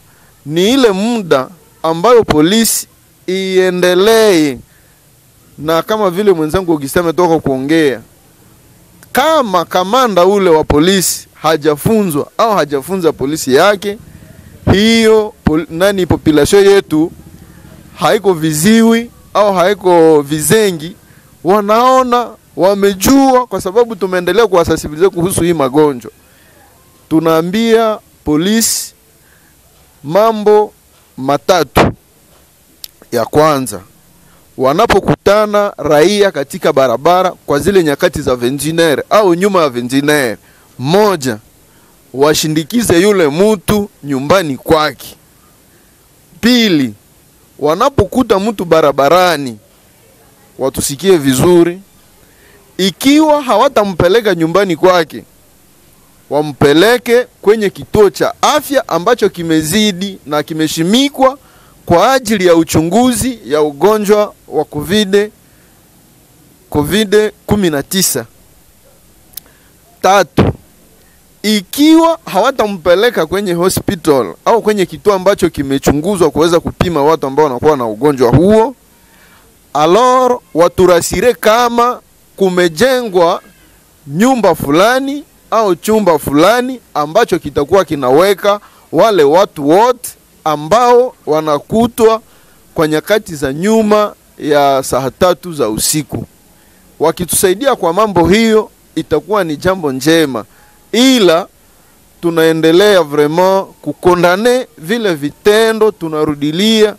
ni ile muda ambayo polisi iendelee na kama vile mwenzangu Augustin ametoka kuongea, kama kamanda ule wa polisi hajafunzwa au hajafunza polisi yake, hiyo pol, nani population yetu haiko viziwi au haiko vizengi, wanaona wamejua, kwa sababu tumeendelea kuwasasibiliza kuhusu hii magonjwa. tunaambia polisi mambo matatu. Ya kwanza, wanapokutana raia katika barabara kwa zile nyakati za ventinere au nyuma ya ventinere, moja, washindikize yule mtu nyumbani kwake. Pili, wanapokuta mtu barabarani, watusikie vizuri, ikiwa hawatampeleka nyumbani kwake, wampeleke kwenye kituo cha afya ambacho kimezidi na kimeshimikwa kwa ajili ya uchunguzi ya ugonjwa wa COVID COVID 19. Tatu, ikiwa hawatampeleka kwenye hospital au kwenye kituo ambacho kimechunguzwa kuweza kupima watu ambao wanakuwa na ugonjwa huo, alor waturasire kama kumejengwa nyumba fulani au chumba fulani ambacho kitakuwa kinaweka wale watu wote ambao wanakutwa kwa nyakati za nyuma ya saa tatu za usiku. Wakitusaidia kwa mambo hiyo, itakuwa ni jambo njema, ila tunaendelea vraiment kukondane vile vitendo, tunarudilia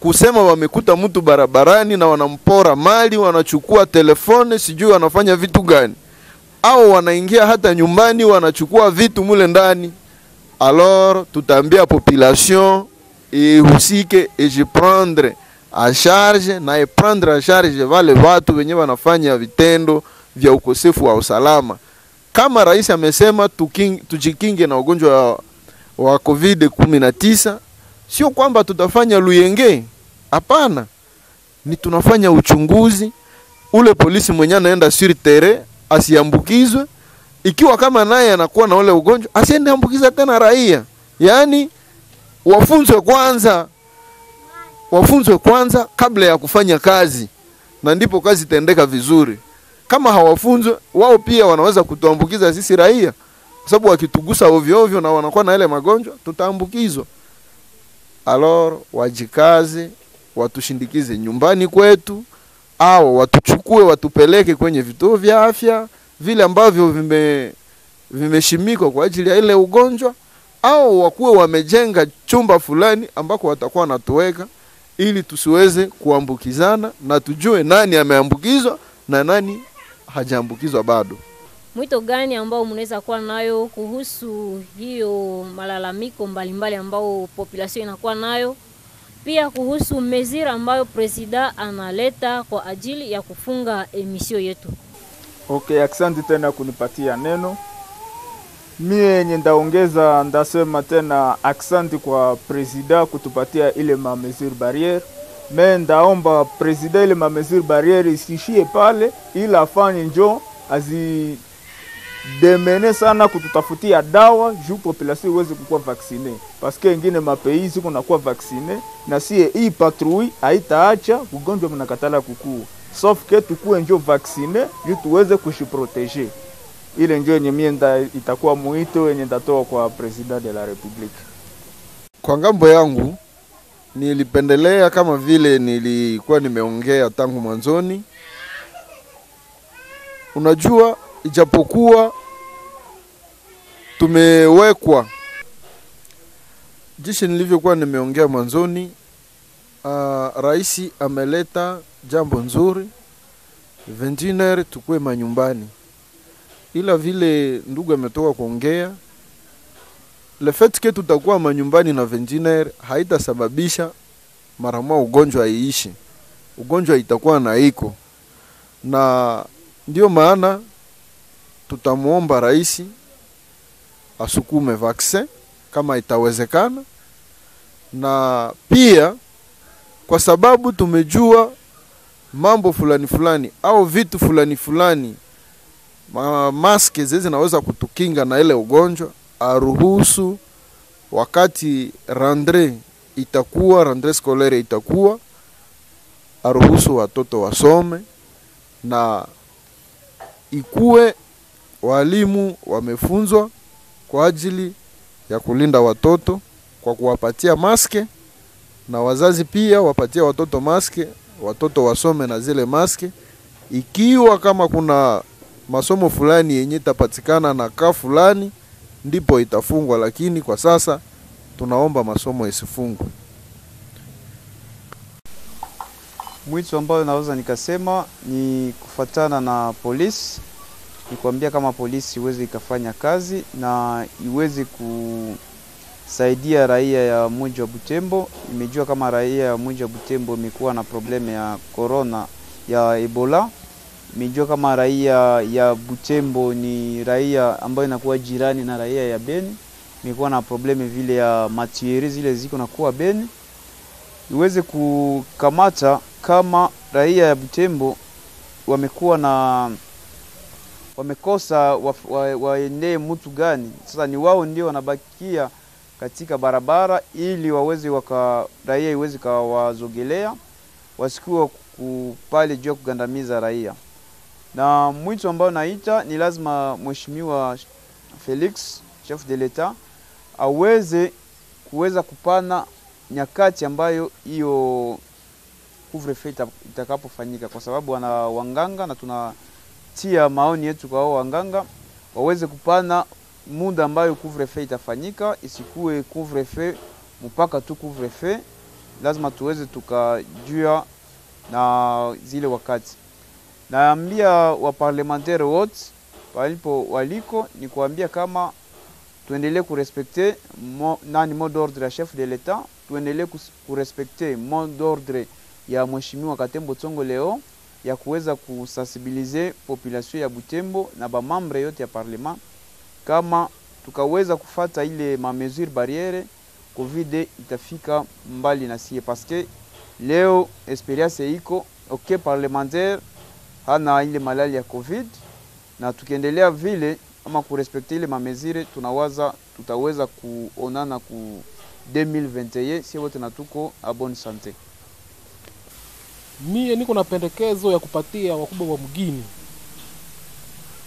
kusema wamekuta mtu barabarani na wanampora mali, wanachukua telefone, sijui wanafanya vitu gani, au wanaingia hata nyumbani wanachukua vitu mule ndani. Alors tutaambia population ihusike ijiprendre a charge na iprendre a charge wale watu wenye wanafanya vitendo vya ukosefu wa usalama. Kama rais amesema tujikinge na ugonjwa wa, COVID 19, sio kwamba tutafanya luyenge, hapana, ni tunafanya uchunguzi. Ule polisi mwenye anaenda sur terrain asiambukizwe, ikiwa kama naye anakuwa na ule ugonjwa asiende ambukiza tena raia. Yaani wafunzwe kwanza, wafunzwe kwanza kabla ya kufanya kazi, na ndipo kazi itaendeka vizuri. Kama hawafunzwe wao, pia wanaweza kutuambukiza sisi raia, kwa sababu wakitugusa ovyo ovyo na wanakuwa na yale magonjwa, tutaambukizwa. Alor, wajikaze, watushindikize nyumbani kwetu, au watuchukue watupeleke kwenye vituo vya afya vile ambavyo vime vimeshimikwa kwa ajili ya ile ugonjwa, au wakuwe wamejenga chumba fulani ambako watakuwa wanatuweka ili tusiweze kuambukizana na tujue nani ameambukizwa na nani hajaambukizwa bado. Mwito gani ambao mnaweza kuwa nayo kuhusu hiyo malalamiko mbalimbali ambao population inakuwa nayo, pia kuhusu mezira ambayo presida analeta kwa ajili ya kufunga emisio yetu? Okay, asante tena kunipatia neno. Mie yenye ndaongeza ndasema tena asante kwa presida kutupatia ile ma mesure barriere. Me ndaomba presida ile ma mesure barriere isishie pale, ila afanye njo azi demene sana kututafutia dawa juu population iweze kukuwa vaksine, paske ingine mapei ziko nakuwa vaksine na sie hii patrui haitaacha ugonjwa mnakatala kukua sauf ke tukuwe njo vaksine juu tuweze kushiproteje. Ile njo yenye mie itakuwa mwito yenye ndatoa kwa president de la republique. Kwa ng'ambo yangu nilipendelea kama vile nilikuwa nimeongea tangu mwanzoni. Unajua, ijapokuwa tumewekwa jinsi nilivyokuwa nimeongea mwanzoni, uh, rais ameleta jambo nzuri. Venginer tukue manyumbani, ila vile ndugu ametoka kuongea le fait que tutakuwa manyumbani na venginer haitasababisha mara moja ugonjwa iishi, ugonjwa itakuwa na iko. Na ndio maana tutamwomba rais asukume vaksin kama itawezekana, na pia kwa sababu tumejua mambo fulani fulani au vitu fulani fulani, ma maske zile zinaweza kutukinga na ile ugonjwa, aruhusu wakati rendre itakuwa randre scolaire itakuwa, aruhusu watoto wasome na ikuwe walimu wamefunzwa kwa ajili ya kulinda watoto kwa kuwapatia maske, na wazazi pia wapatia watoto maske, watoto wasome na zile maske. Ikiwa kama kuna masomo fulani yenye itapatikana na ka fulani, ndipo itafungwa, lakini kwa sasa tunaomba masomo isifungwe. Mwito ambayo naweza nikasema ni kufatana na polisi, ni kuambia kama polisi iweze ikafanya kazi na iweze kusaidia raia ya mji wa Butembo. Imejua kama raia ya mji wa Butembo imekuwa na problemu ya corona ya Ebola. Imejua kama raia ya Butembo ni raia ambayo inakuwa jirani na raia ya Beni, imekuwa na problemu vile ya matieri zile ziko nakuwa Beni iweze kukamata kama raia ya Butembo wamekuwa na wamekosa waendee wa- mtu gani. Sasa ni wao ndio wanabakia katika barabara ili waweze waka raia iweze kawazogelea wasikuwa kupale juu ya kugandamiza raia. Na mwito ambao naita ni lazima mheshimiwa Felix chef de l'etat aweze kuweza kupana nyakati ambayo hiyo couvre-feu itakapofanyika, kwa sababu wana wanganga na tunatia maoni yetu kwa hao wanganga waweze kupana muda ambayo couvre-feu itafanyika, isikuwe couvre-feu mpaka tu couvre-feu. Lazima tuweze tukajua na zile wakati. Naambia waparlementaire wote walipo waliko ni kuambia kama tuendelee kurespekte mo, nani mot d'ordre ya chef de l'etat, tuendelee kurespekte mot d'ordre ya mheshimiwa Katembo Tsongo leo ya kuweza kusensibilize population ya Butembo na bamambre yote ya parlement, kama tukaweza kufata ile ma mesure barriere covid itafika mbali na sie, paske leo experience iko ok parlementaire hana ile malali ya covid, na tukiendelea vile ama kurespekte ile mamezire, tunawaza tutaweza kuonana ku 2021 sie wote na tuko bonne sante. Mie niko na pendekezo ya kupatia wakubwa wa mgini.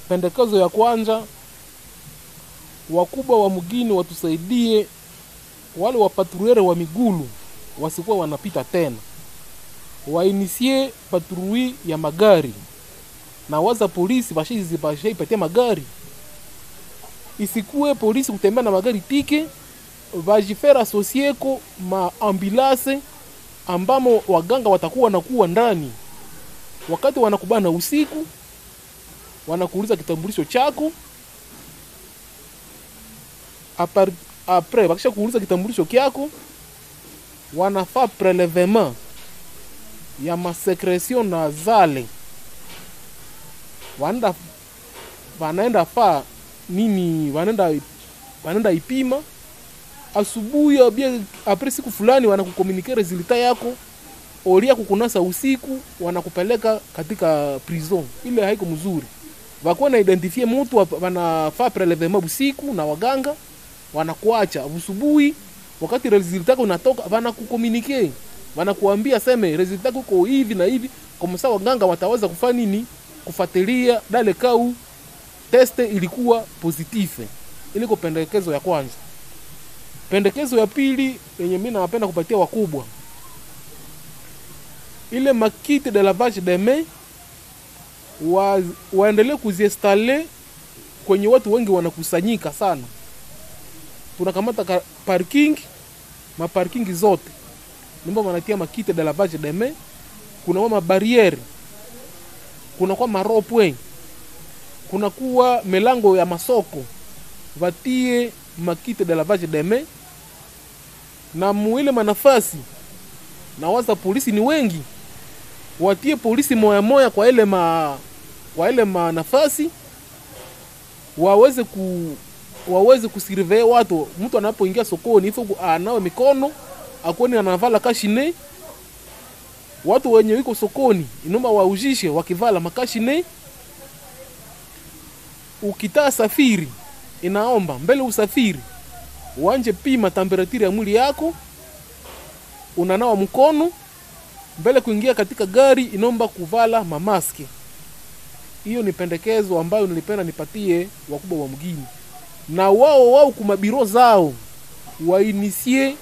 Pendekezo ya kwanza, wakubwa wa mgini watusaidie wale wapatruere wa migulu wasikuwa wanapita tena, wainisie patrui ya magari na waza polisi bashizi bashaipatia magari, isikuwe polisi kutembea na magari tike, vajifera asosieko maambilase ambamo waganga watakuwa wanakuwa ndani. Wakati wanakubana usiku, wanakuuliza kitambulisho chako apar, apre wakisha kuuliza kitambulisho kyako, wanafaa prelevement ya masekresion na zale. Wanaenda wanaenda faa nini, wanaenda wanaenda ipima asubuhi abia apre siku fulani wanakukomunike resulta yako olia kukunasa usiku wanakupeleka katika prison. Ile haiko mzuri. Wakuwa na identifie wap- wanafaa prelevement usiku na waganga wanakuacha usubuhi wakati resulta yako unatoka wanakukomunike wanakuambia seme resulta yako iko hivi na hivi kwa msa waganga wataweza kufanya nini? Kufuatilia dale kau teste ilikuwa positive. Iliko pendekezo ya kwanza. Pendekezo ya pili yenye mimi nawapenda kupatia wakubwa, ile makite de lavage de main wa, waendelee kuziestale kwenye watu wengi wanakusanyika sana. Tunakamata ka- parking maparking zote. Nimba wanatia makite de lavage de main, kunakuwa mabariere, kunakuwa maropwe, kunakuwa milango ya masoko, vatie makite de lavage de main. Na muile manafasi na waza polisi ni wengi, watie polisi moya moya kwa ile ma kwa ile manafasi waweze ku waweze kusurvey watu. Mtu anapoingia sokoni ifo anawe mikono akoni anavala kashine. Watu wenye wiko sokoni inomba waujishe wakivala makashine. Ukitaa safiri inaomba mbele usafiri wanje pima temperature ya mwili yako, unanawa mkono mbele kuingia katika gari, inomba kuvala mamaski. Hiyo ni pendekezo ambayo nilipenda nipatie wakubwa wa mgini, na wao wao kumabiro zao wainisie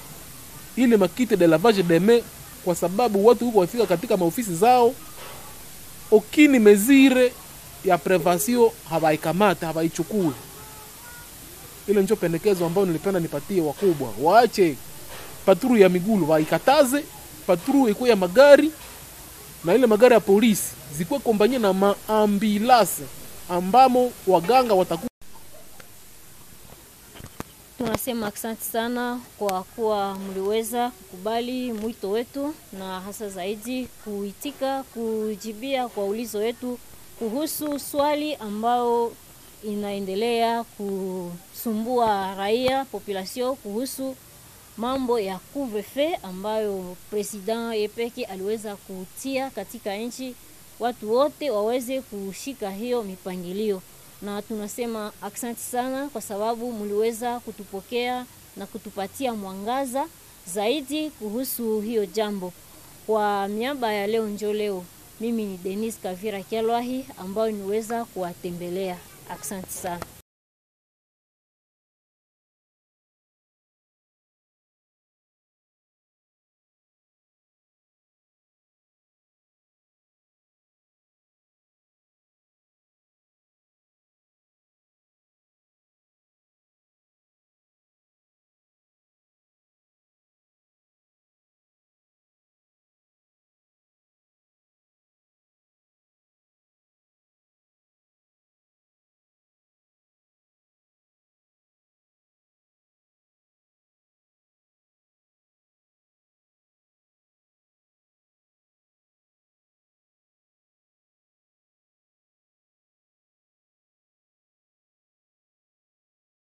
ile makite de lavage de main, kwa sababu watu huko wafika katika maofisi zao. Okini mezire ya prevasio hawaikamata hawaichukui Ile ndio pendekezo ambayo nilipenda nipatie wakubwa, waache patru ya migulu waikataze, patru ikuwe ya magari na ile magari ya polisi zikuwe kombanye na maambilase ambamo waganga watakuwa Tunasema asante sana kwa kuwa mliweza kukubali mwito wetu na hasa zaidi kuitika kujibia kwa ulizo wetu kuhusu swali ambao inaendelea kusumbua raia population kuhusu mambo ya couvre-feu ambayo president Yepeke aliweza kutia katika nchi, watu wote waweze kushika hiyo mipangilio na tunasema aksanti sana kwa sababu mliweza kutupokea na kutupatia mwangaza zaidi kuhusu hiyo jambo. Kwa miaba ya leo njo leo, mimi ni denis Kavira Kyalwahi ambayo niweza kuwatembelea. Aksanti sana.